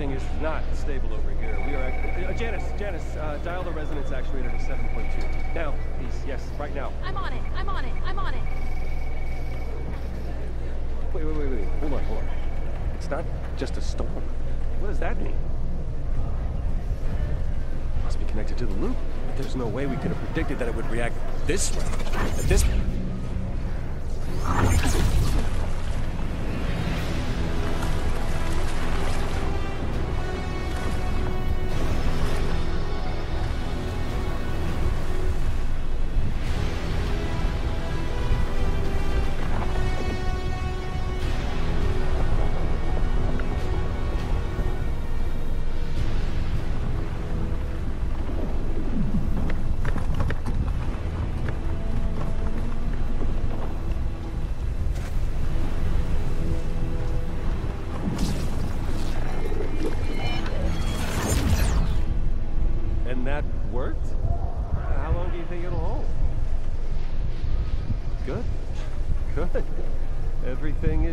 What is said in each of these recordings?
Everything is not stable over here. We are. Uh, Janice, Janice, uh, dial the resonance actuator to 7.2. Now, please, yes, right now. I'm on it. I'm on it. I'm on it. Wait, wait, wait, wait. Hold on, hold on. It's not just a storm. What does that mean? Must be connected to the loop. But there's no way we could have predicted that it would react this way. At this...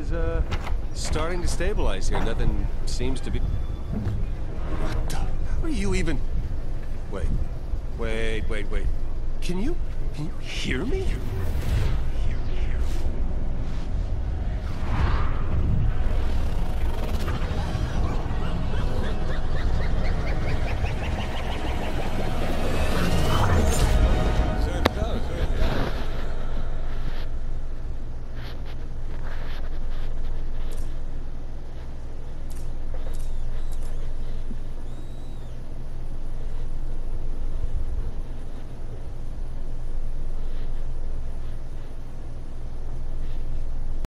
is, uh, starting to stabilize here. Nothing seems to be... What the... How are you even... Wait. Wait, wait, wait. Can you... Can you hear me?